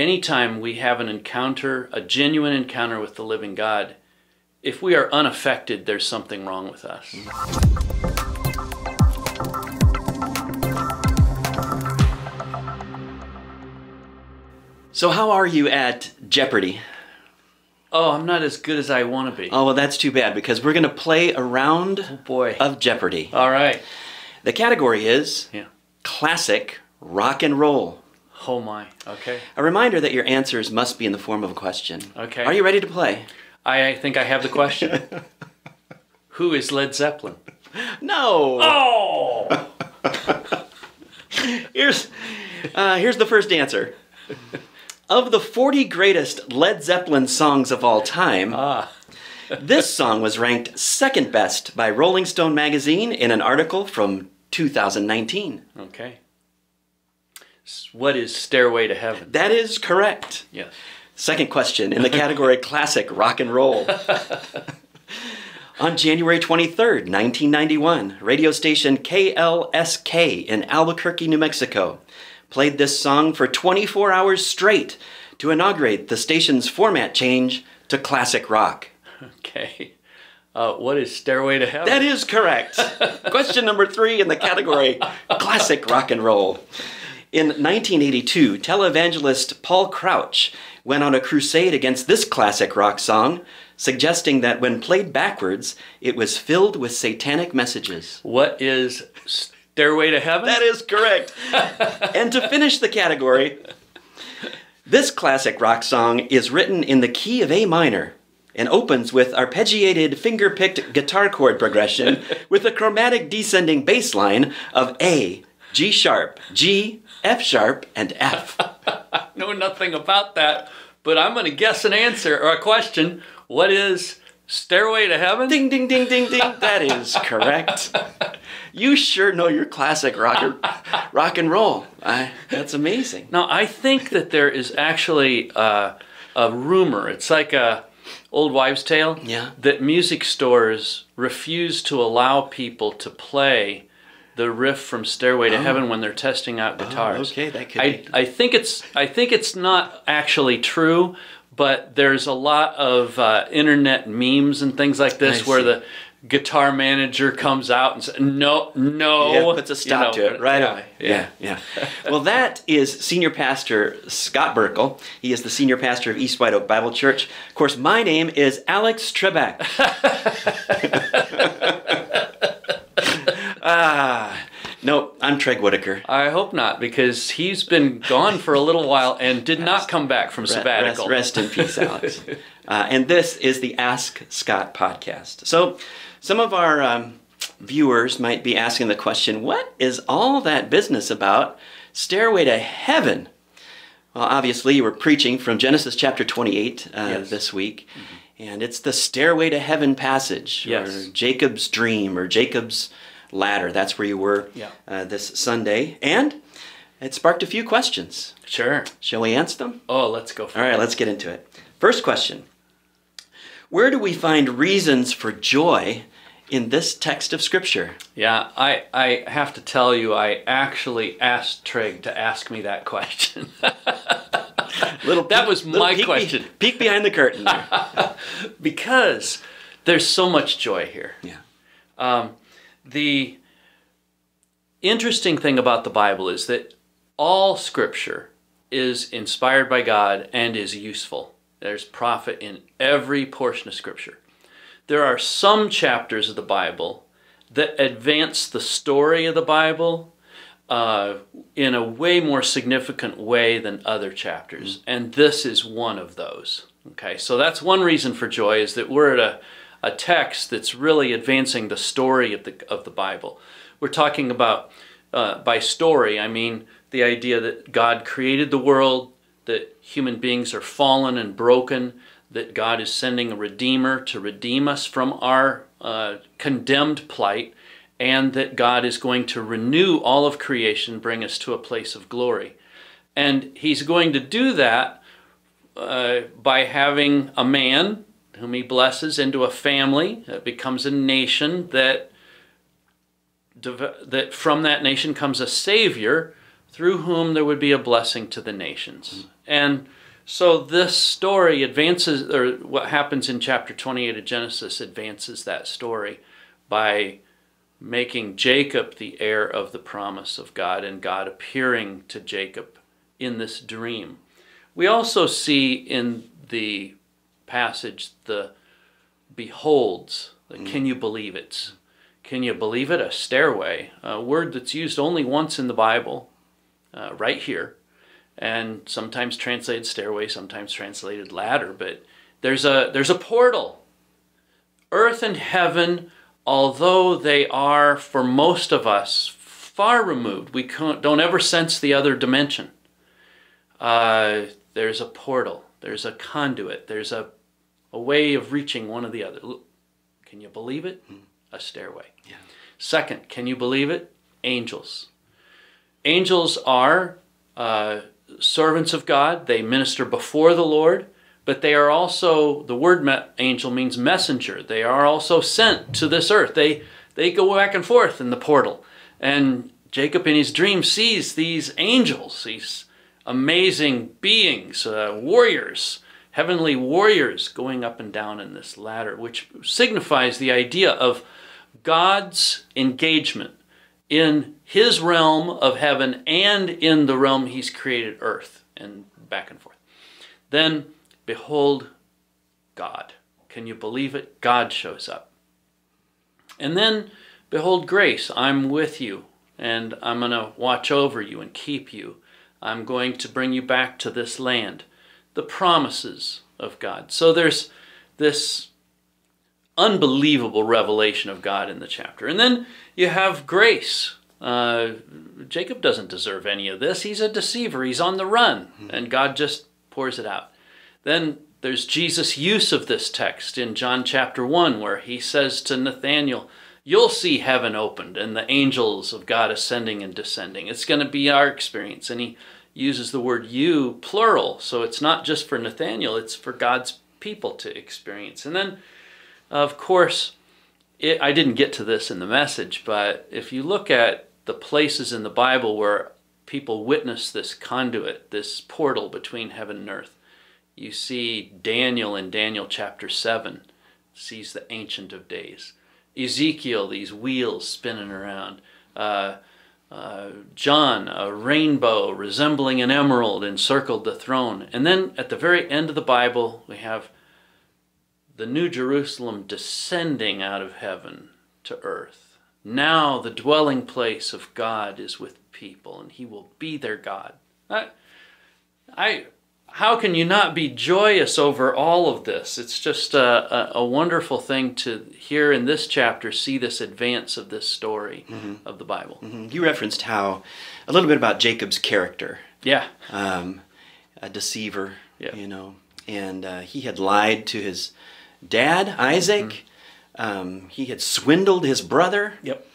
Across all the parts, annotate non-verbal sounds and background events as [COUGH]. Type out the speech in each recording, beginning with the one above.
anytime we have an encounter, a genuine encounter with the living God, if we are unaffected, there's something wrong with us. So, how are you at Jeopardy? Oh, I'm not as good as I want to be. Oh, well, that's too bad because we're going to play a round oh, boy. of Jeopardy. All right. The category is Yeah. classic rock and roll. Oh my. Okay. A reminder that your answers must be in the form of a question. Okay. Are you ready to play? I think I have the question. [LAUGHS] Who is Led Zeppelin? No. Oh! [LAUGHS] Here's uh, here's the first answer. Of the 40 greatest Led Zeppelin songs of all time, Ah. this song was ranked second best by Rolling Stone magazine in an article from 2019. Okay. What is Stairway to Heaven? That is correct. Yes. Second question in the category [LAUGHS] classic rock and roll. [LAUGHS] On January 23rd, 1991, radio station KLSK in Albuquerque, New Mexico, played this song for 24 hours straight to inaugurate the station's format change to classic rock. Okay. Uh, what is Stairway to Heaven? That is correct. [LAUGHS] Question number three in the category classic rock and roll. In 1982, televangelist Paul Crouch went on a crusade against this classic rock song, suggesting that when played backwards, it was filled with satanic messages. What is Stairway to Heaven? That is correct. [LAUGHS] and to finish the category, this classic rock song is written in the key of A minor and opens with arpeggiated finger picked guitar chord progression [LAUGHS] with a chromatic descending bass line of A, G sharp, G, F sharp, and F. [LAUGHS] know nothing about that, but I'm going to guess an answer or a question. What is Stairway to Heaven? Ding, ding, ding, ding, ding. That is correct. [LAUGHS] You sure know your classic rock, rock and roll. I, that's amazing. Now, I think that there is actually uh, a rumor. It's like a old wives' tale. Yeah. That music stores refuse to allow people to play the riff from Stairway to Heaven when they're testing out guitars. Oh. okay, that could I, be- I think it's I think it's not actually true, but there's a lot of uh, internet memes and things like this I where see. the guitar manager comes out and says, "No, no," Yeah, puts a stop you know, to it right yeah, away. Yeah, yeah. well, that is Senior Pastor Scott Burkle. He is the Senior Pastor of East White Oak Bible Church. Of course, my name is Alex Trebek. [LAUGHS] ah, no, I'm Treg Whitaker. I hope not, because he's been gone for a little while and did [LAUGHS] not come back from sabbatical. rest in peace, Alex. [LAUGHS] uh, and this is the Ask Scott podcast. So, some of our um, viewers might be asking the question what is all that business about Stairway to Heaven? Well, obviously, you were preaching from Genesis chapter 28 uh, Yes. this week, and it's the Stairway to Heaven passage, Yes. or Jacob's dream, or Jacob's ladder. That's where you were Yeah. uh, this Sunday. And it sparked a few questions. Sure. Shall we answer them? Oh, let's go for All it. right, let's get into it. First question Where do we find reasons for joy in this text of Scripture? Yeah, I, I have to tell you, I actually asked Trig to ask me that question. [LAUGHS] Little That was little my peek be- question. peek behind the curtain. [LAUGHS] because there's so much joy here. yeah. The interesting thing about the Bible is that all scripture is inspired by God and is useful. There's profit in every portion of scripture. There are some chapters of the Bible that advance the story of the Bible uh, in a way more significant way than other chapters, and this is one of those. Okay, so that's one reason for joy is that we're at a, a text that's really advancing the story of the of the Bible. We're talking about uh, by story, I mean the idea that God created the world, that human beings are fallen and broken, that God is sending a redeemer to redeem us from our uh, condemned plight, and that God is going to renew all of creation, bring us to a place of glory. And He's going to do that uh, by having a man whom He blesses into a family that becomes a nation that that from that nation comes a savior through whom there would be a blessing to the nations. Hmm. And so this story advances, or what happens in chapter 28 of Genesis advances that story by making Jacob the heir of the promise of God and God appearing to Jacob in this dream. We also see in the passage the beholds, the can you believe it? Can you believe it? A stairway, a word that's used only once in the Bible, uh, right here, and sometimes translated stairway, sometimes translated ladder. But there's a there's a portal. Earth and heaven, although they are for most of us far removed, we don't ever sense the other dimension. Uh, there's a portal. There's a conduit. There's a a way of reaching one or the other. Can you believe it? Mm. A stairway. Yeah. Second, can you believe it? Angels. Angels are uh, servants of God. They minister before the Lord, but they are also, the word angel means messenger. They are also sent to this earth. They, they go back and forth in the portal. And Jacob in his dream sees these angels, these amazing beings, uh, warriors, heavenly warriors going up and down in this ladder, which signifies the idea of God's engagement in his realm of heaven and in the realm he's created earth and back and forth. Then, behold God. Can you believe it? God shows up. And then, behold grace. I'm with you and I'm going to watch over you and keep you. I'm going to bring you back to this land the promises of God. So there's this unbelievable revelation of God in the chapter. And then you have grace. Uh, Jacob doesn't deserve any of this. He's a deceiver. He's on the run, mm-hmm. and God just pours it out. Then there's Jesus' use of this text in John chapter 1, where he says to Nathanael, You'll see heaven opened and the angels of God ascending and descending. It's going to be our experience. And he uses the word you plural. So it's not just for Nathaniel, it's for God's people to experience. And then, of course, it, I didn't get to this in the message, but if you look at the places in the Bible where people witness this conduit, this portal between heaven and earth, you see Daniel in Daniel chapter 7 sees the Ancient of Days. Ezekiel, these wheels spinning around. Uh, John, a rainbow resembling an emerald encircled the throne. And then at the very end of the Bible, we have the New Jerusalem descending out of heaven to earth. Now the dwelling place of God is with people, and he will be their God. I, I how can you not be joyous over all of this? It's just a, a, a, wonderful thing to hear in this chapter, see this advance of this story mm-hmm. of the Bible. Mm-hmm. You referenced how, a little bit about Jacob's character. Yeah. Um, a deceiver, yeah. you know, and uh, he had lied to his dad, Isaac. Mm-hmm. Um, he had swindled his brother. Yep.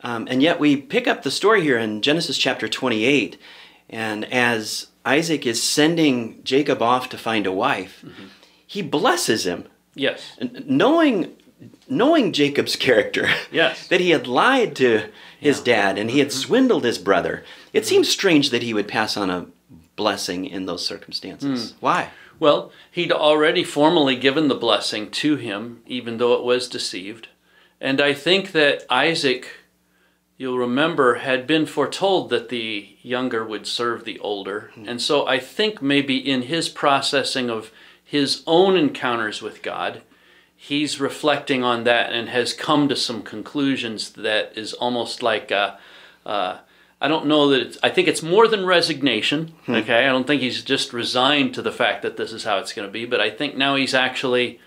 Um, and yet we pick up the story here in Genesis chapter 28, and as Isaac is sending Jacob off to find a wife, mm-hmm. he blesses him. Yes. Knowing knowing Jacob's character, yes. [LAUGHS] that he had lied to his yeah. dad and he had mm-hmm. swindled his brother, it mm-hmm. seems strange that he would pass on a blessing in those circumstances. Mm. Why? Well, he'd already formally given the blessing to him, even though it was deceived. And I think that Isaac you'll remember, had been foretold that the younger would serve the older. Mm-hmm. And so I think maybe in his processing of his own encounters with God, he's reflecting on that and has come to some conclusions that is almost like uh, uh, I don't know that it's, I think it's more than resignation. Hmm. Okay, I don't think he's just resigned to the fact that this is how it's going to be, but I think now he's actually,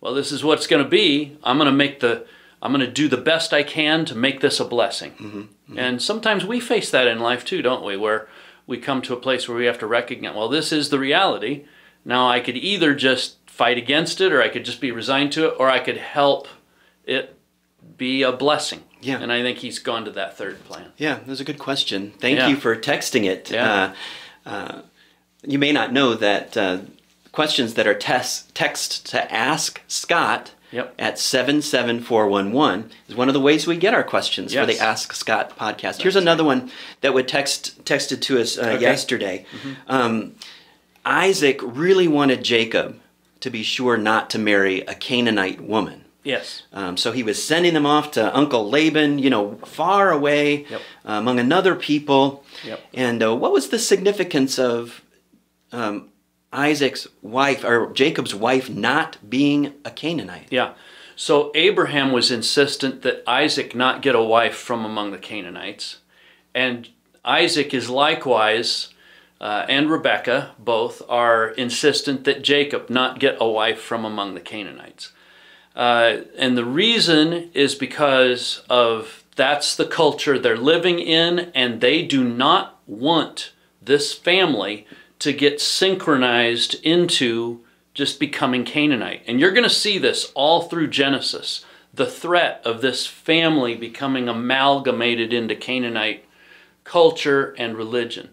well, this is what's going to be. I'm going to make the I'm going to do the best I can to make this a blessing. Mm-hmm, mm-hmm. And sometimes we face that in life too, don't we? Where we come to a place where we have to recognize, well, this is the reality. Now I could either just fight against it, or I could just be resigned to it, or I could help it be a blessing. Yeah. And I think he's gone to that third plan. Yeah, that's a good question. Thank yeah. you for texting it. Yeah. Uh, uh, you may not know that uh, questions that are tes- text to ask Scott Yep. at 77411 is one of the ways we get our questions for the Ask Scott podcast. Here's another one that would text texted to us uh, yesterday. Um, Isaac really wanted Jacob to be sure not to marry a Canaanite woman. Yes. Um, so he was sending them off to Uncle Laban, you know, far away Yep. uh, among another people. Yep. And uh, what was the significance of um, Isaac's wife or Jacob's wife not being a Canaanite? Yeah. So Abraham was insistent that Isaac not get a wife from among the Canaanites. And Isaac is likewise, uh, and Rebekah both are insistent that Jacob not get a wife from among the Canaanites. Uh, and the reason is because of that's the culture they're living in, and they do not want this family to get synchronized into just becoming Canaanite. And you're going to see this all through Genesis the threat of this family becoming amalgamated into Canaanite culture and religion.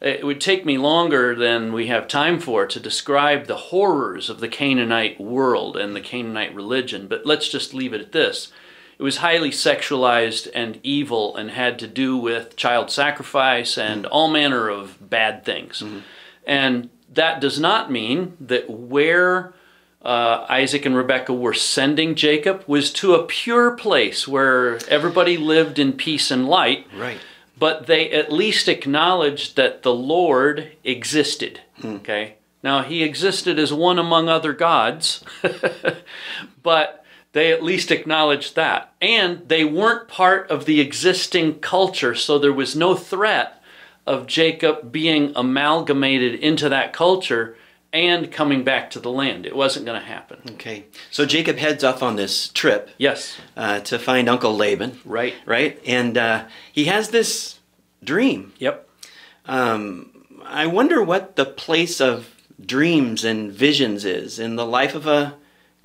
It would take me longer than we have time for to describe the horrors of the Canaanite world and the Canaanite religion, but let's just leave it at this. It was highly sexualized and evil and had to do with child sacrifice and mm-hmm. all manner of bad things. Mm-hmm. And that does not mean that where uh, Isaac and Rebekah were sending Jacob was to a pure place where everybody lived in peace and light Right. but they at least acknowledged that the Lord existed. Hmm. Okay? Now, he existed as one among other gods, [LAUGHS] but they at least acknowledged that. And they weren't part of the existing culture, so there was no threat of Jacob being amalgamated into that culture and coming back to the land. It wasn't going to happen. Okay. So Jacob heads off on this trip Yes, uh, to find Uncle Laban, right. right? And uh, he has this dream. Yep. Um, I wonder what the place of dreams and visions is in the life of a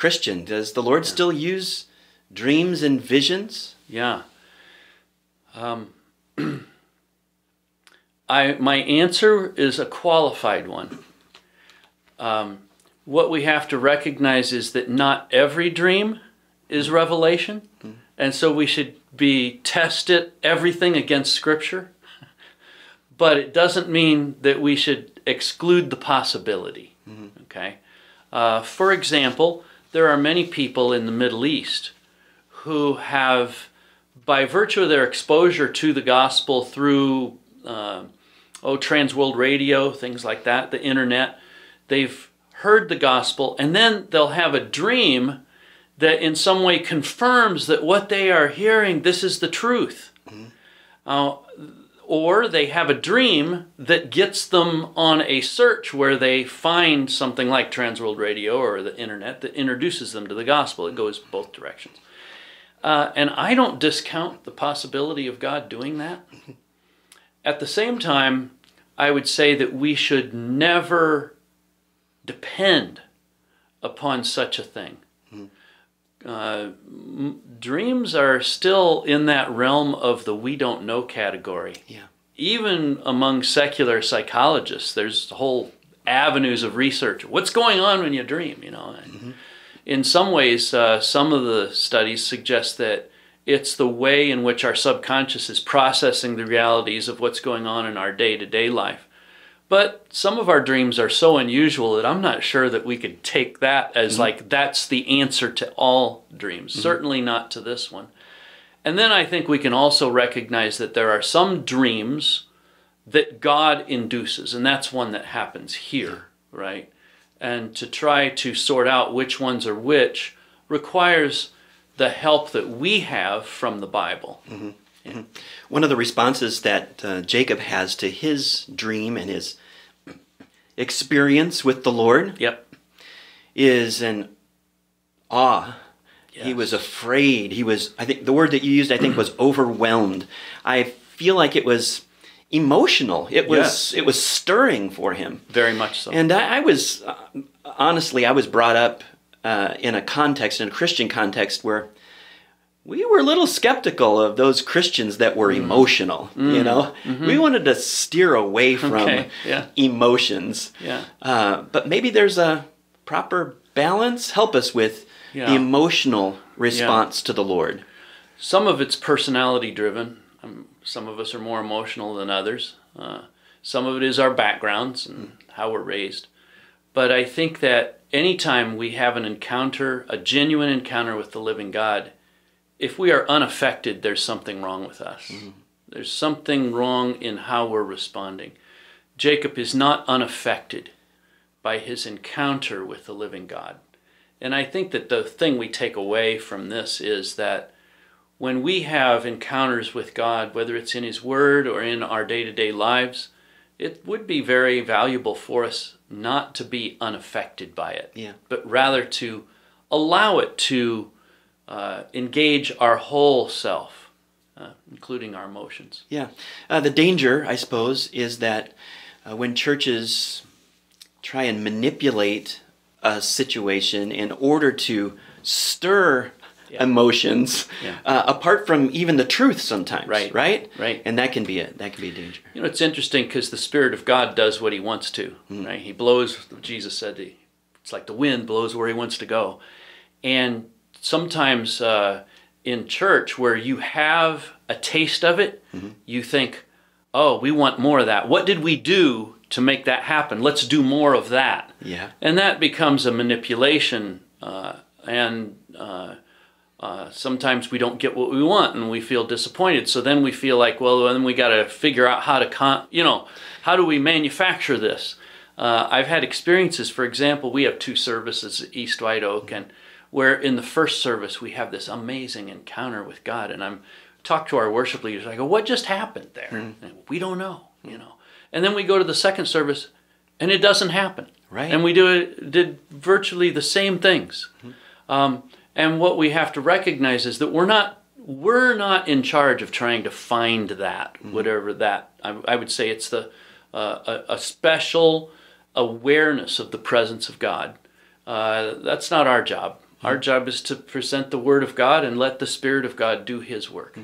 Christian. Does the Lord still use dreams and visions? Yeah. Um, [CLEARS THROAT] I my answer is a qualified one. Um, what we have to recognize is that not every dream is revelation, and so we should be tested everything against Scripture. [LAUGHS] But it doesn't mean that we should exclude the possibility. Okay. Uh, for example, there are many people in the Middle East who have, by virtue of their exposure to the gospel through, uh, oh, Trans World Radio, things like that, the internet, they've heard the gospel, and then they'll have a dream that in some way confirms that what they are hearing, this is the truth. Uh, or they have a dream that gets them on a search where they find something like Trans World Radio or the internet that introduces them to the gospel. It goes both directions. Uh, and I don't discount the possibility of God doing that. At the same time, I would say that we should never depend upon such a thing. Uh, m- dreams are still in that realm of the we don't know category. Yeah. Even among secular psychologists, there's whole avenues of research. What's going on when you dream? You know, and in some ways, uh, some of the studies suggest that it's the way in which our subconscious is processing the realities of what's going on in our day to day life. But some of our dreams are so unusual that I'm not sure that we could take that as mm-hmm. like that's the answer to all dreams. Mm-hmm. Certainly not to this one. And then I think we can also recognize that there are some dreams that God induces, and that's one that happens here, right? And to try to sort out which ones are which requires the help that we have from the Bible. Mm-hmm. One of the responses that uh, Jacob has to his dream and his experience with the Lord Yep. is an awe. He was afraid. He was, I think the word that you used, I think, was [CLEARS THROAT] overwhelmed. I feel like it was emotional. It was, Yes. it was stirring for him. Very much so. And I, I was, uh, honestly, I was brought up uh, in a context, in a Christian context, where we were a little skeptical of those Christians that were emotional. You know, we wanted to steer away [LAUGHS] from Mm. Mm-hmm. Okay, yeah. emotions. yeah. Uh, but maybe there's a proper balance? Help us with the emotional response to the Lord. Some of it's personality driven. Um, some of us are more emotional than others. Uh, some of it is our backgrounds and how we're raised. But I think that anytime we have an encounter, a genuine encounter with the living God, if we are unaffected, there's something wrong with us. Mm-hmm. There's something wrong in how we're responding. Jacob is not unaffected by his encounter with the living God. And I think that the thing we take away from this is that when we have encounters with God, whether it's in His Word or in our day to day lives, it would be very valuable for us not to be unaffected by it, Yeah. but rather to allow it to uh, engage our whole self, uh, including our emotions. Yeah. Uh, the danger, I suppose, is that uh, when churches try and manipulate a situation in order to stir Yeah. emotions, Yeah. uh, apart from even the truth sometimes, Right. Right. Right. And that can be a that can be a danger. You know, it's interesting because the Spirit of God does what He wants to, right? He blows, Jesus said, he, it's like the wind blows where He wants to go. And sometimes uh, in church, where you have a taste of it, you think, oh, we want more of that. What did we do to make that happen? Let's do more of that. Yeah. And that becomes a manipulation, uh, and uh, uh, sometimes we don't get what we want, and we feel disappointed. So then we feel like, well, then we got to figure out how to, con- you know, how do we manufacture this? Uh, I've had experiences. For example, we have two services at East White Oak, and where in the first service we have this amazing encounter with God, and I'm talk to our worship leaders. I go, what just happened there? And we don't know, you know. And then we go to the second service, and it doesn't happen. Right. And we do it, did virtually the same things. Um, and what we have to recognize is that we're not we're not in charge of trying to find that whatever that I, I would say it's the uh, a, a special awareness of the presence of God. Uh, that's not our job. Our job is to present the Word of God and let the Spirit of God do His work. Uh,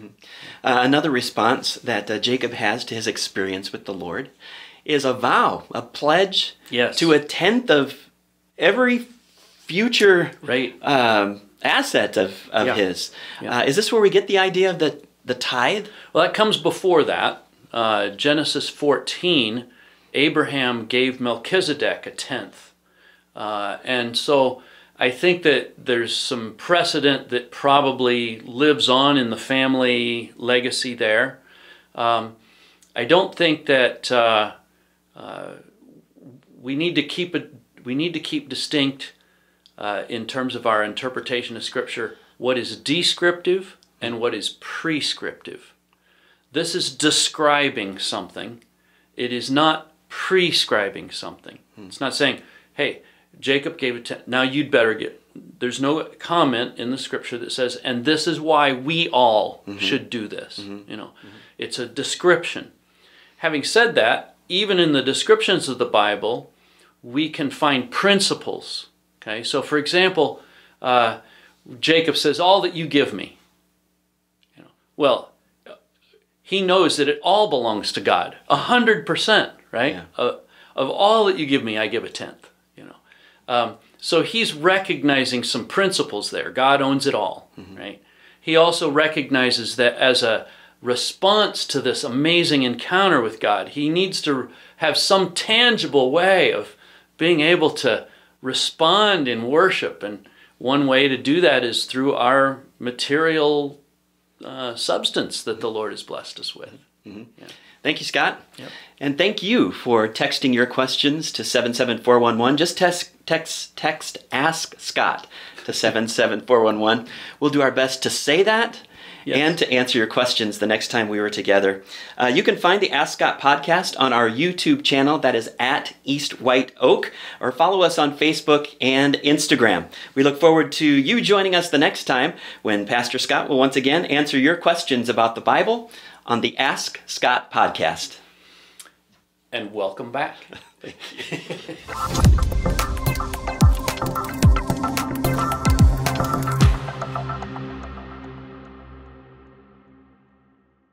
another response that uh, Jacob has to his experience with the Lord is a vow, a pledge Yes. to a tenth of every future Right. um, asset of, of Yeah. his. Yeah. Uh, is this where we get the idea of the, the tithe? Well, that comes before that. Uh, Genesis 14, Abraham gave Melchizedek a tenth. Uh, and so I think that there's some precedent that probably lives on in the family legacy there. Um, I don't think that uh, uh, we need to keep it. We need to keep distinct uh, in terms of our interpretation of Scripture what is descriptive and what is prescriptive. This is describing something. It is not prescribing something. It's not saying, "Hey, Jacob gave a tenth. Now you'd better get." There's no comment in the scripture that says, "And this is why we all should do this." You know, it's a description. Having said that, even in the descriptions of the Bible, we can find principles. Okay, so for example, uh, Jacob says, "All that you give me." You know, well, he knows that it all belongs to God, a hundred percent, right? Yeah. Uh, of all that you give me, I give a tenth. Um, so he's recognizing some principles there. God owns it all, right? He also recognizes that as a response to this amazing encounter with God, he needs to have some tangible way of being able to respond in worship. And one way to do that is through our material uh, substance that the Lord has blessed us with. Thank you, Scott. Yep. And thank you for texting your questions to 77411. Just text, text, text Ask Scott to 77411. We'll do our best to say that Yes. and to answer your questions the next time we were together. Uh, you can find the Ask Scott podcast on our YouTube channel that is at East White Oak, or follow us on Facebook and Instagram. We look forward to you joining us the next time when Pastor Scott will once again answer your questions about the Bible on the Ask Scott podcast. And welcome back. Thank [LAUGHS] [LAUGHS] you.